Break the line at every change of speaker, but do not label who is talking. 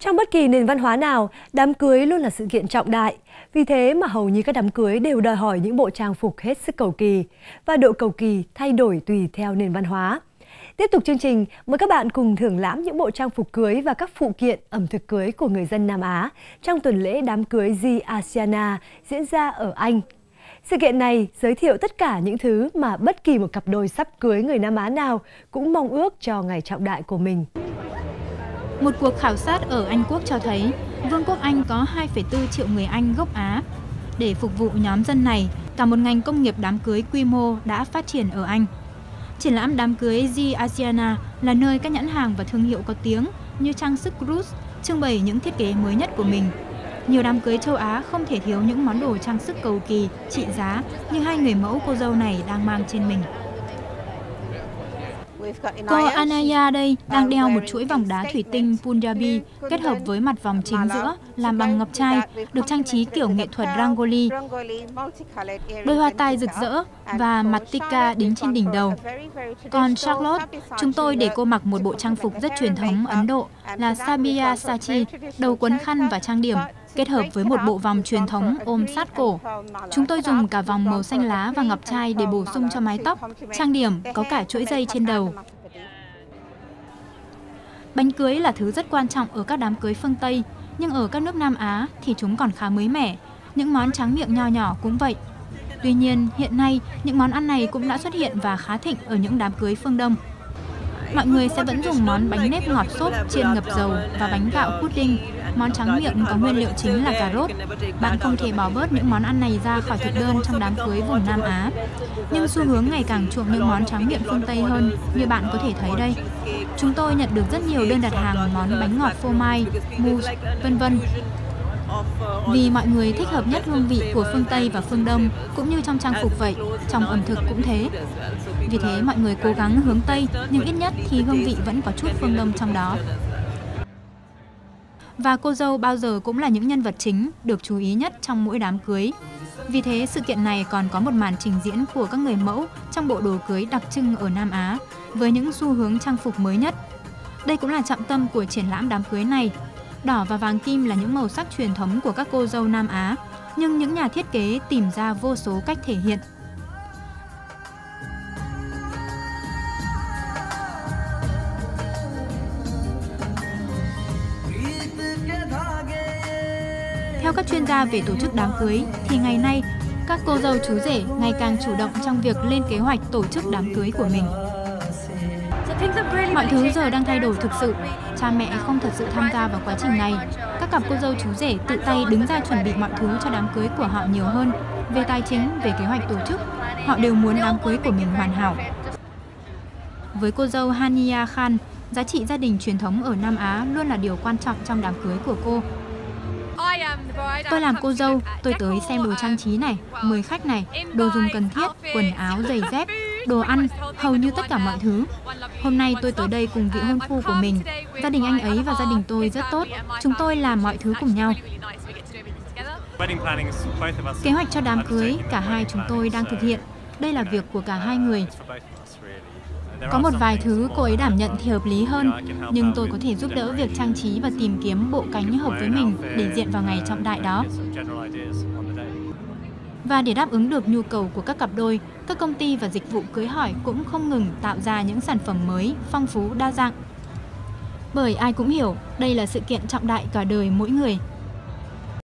Trong bất kỳ nền văn hóa nào, đám cưới luôn là sự kiện trọng đại. Vì thế mà hầu như các đám cưới đều đòi hỏi những bộ trang phục hết sức cầu kỳ và độ cầu kỳ thay đổi tùy theo nền văn hóa. Tiếp tục chương trình, mời các bạn cùng thưởng lãm những bộ trang phục cưới và các phụ kiện ẩm thực cưới của người dân Nam Á trong tuần lễ đám cưới Di Asiana diễn ra ở Anh. Sự kiện này giới thiệu tất cả những thứ mà bất kỳ một cặp đôi sắp cưới người Nam Á nào cũng mong ước cho ngày trọng đại của mình.
Một cuộc khảo sát ở Anh Quốc cho thấy Vương quốc Anh có 2,4 triệu người Anh gốc Á. Để phục vụ nhóm dân này, cả một ngành công nghiệp đám cưới quy mô đã phát triển ở Anh. Triển lãm đám cưới The Asiana là nơi các nhãn hàng và thương hiệu có tiếng như trang sức Cruise trưng bày những thiết kế mới nhất của mình. Nhiều đám cưới châu Á không thể thiếu những món đồ trang sức cầu kỳ, trị giá như hai người mẫu cô dâu này đang mang trên mình. Cô Anaya đây đang đeo một chuỗi vòng đá thủy tinh Punjabi kết hợp với mặt vòng chính giữa làm bằng ngọc trai, được trang trí kiểu nghệ thuật Rangoli. Đôi hoa tai rực rỡ và mặt tika đính trên đỉnh đầu. Còn Charlotte, chúng tôi để cô mặc một bộ trang phục rất truyền thống Ấn Độ là Sabia Sachi, đầu quấn khăn và trang điểm kết hợp với một bộ vòng truyền thống ôm sát cổ. Chúng tôi dùng cả vòng màu xanh lá và ngọc trai để bổ sung cho mái tóc, trang điểm, có cả chuỗi dây trên đầu. Bánh cưới là thứ rất quan trọng ở các đám cưới phương Tây, nhưng ở các nước Nam Á thì chúng còn khá mới mẻ. Những món tráng miệng nho nhỏ cũng vậy. Tuy nhiên, hiện nay, những món ăn này cũng đã xuất hiện và khá thịnh ở những đám cưới phương Đông. Mọi người sẽ vẫn dùng món bánh nếp ngọt xốp chiên ngập dầu và bánh gạo pudding Món trắng miệng có nguyên liệu chính là cà rốt. Bạn không thể bỏ bớt những món ăn này ra khỏi thực đơn trong đám cưới vùng Nam Á. Nhưng xu hướng ngày càng chuộng những món tráng miệng phương Tây hơn, như bạn có thể thấy đây. Chúng tôi nhận được rất nhiều đơn đặt hàng món bánh ngọt phô mai, mousse, vân vân. Vì mọi người thích hợp nhất hương vị của phương Tây và phương Đông, cũng như trong trang phục vậy, trong ẩm thực cũng thế. Vì thế mọi người cố gắng hướng Tây, nhưng ít nhất thì hương vị vẫn có chút phương Đông trong đó. Và cô dâu bao giờ cũng là những nhân vật chính được chú ý nhất trong mỗi đám cưới. Vì thế, sự kiện này còn có một màn trình diễn của các người mẫu trong bộ đồ cưới đặc trưng ở Nam Á, với những xu hướng trang phục mới nhất. Đây cũng là trọng tâm của triển lãm đám cưới này. Đỏ và vàng kim là những màu sắc truyền thống của các cô dâu Nam Á, nhưng những nhà thiết kế tìm ra vô số cách thể hiện Theo các chuyên gia về tổ chức đám cưới, thì ngày nay các cô dâu chú rể ngày càng chủ động trong việc lên kế hoạch tổ chức đám cưới của mình. Mọi thứ giờ đang thay đổi thực sự. Cha mẹ không thật sự tham gia vào quá trình này. Các cặp cô dâu chú rể tự tay đứng ra chuẩn bị mọi thứ cho đám cưới của họ nhiều hơn. Về tài chính, về kế hoạch tổ chức, họ đều muốn đám cưới của mình hoàn hảo. Với cô dâu Hania Khan, giá trị gia đình truyền thống ở Nam Á luôn là điều quan trọng trong đám cưới của cô. Tôi làm cô dâu, tôi tới xem đồ trang trí này, mời khách này, đồ dùng cần thiết, quần áo, giày dép, đồ ăn, hầu như tất cả mọi thứ. Hôm nay tôi tới đây cùng vị hôn phu của mình. Gia đình anh ấy và gia đình tôi rất tốt. Chúng tôi làm mọi thứ cùng nhau. Kế hoạch cho đám cưới, cả hai chúng tôi đang thực hiện. Đây là việc của cả hai người. Có một vài thứ cô ấy đảm nhận thì hợp lý hơn, nhưng tôi có thể giúp đỡ việc trang trí và tìm kiếm bộ cánh hợp với mình để diện vào ngày trọng đại đó. Và để đáp ứng được nhu cầu của các cặp đôi, các công ty và dịch vụ cưới hỏi cũng không ngừng tạo ra những sản phẩm mới, phong phú, đa dạng. Bởi ai cũng hiểu, đây là sự kiện trọng đại cả đời mỗi người,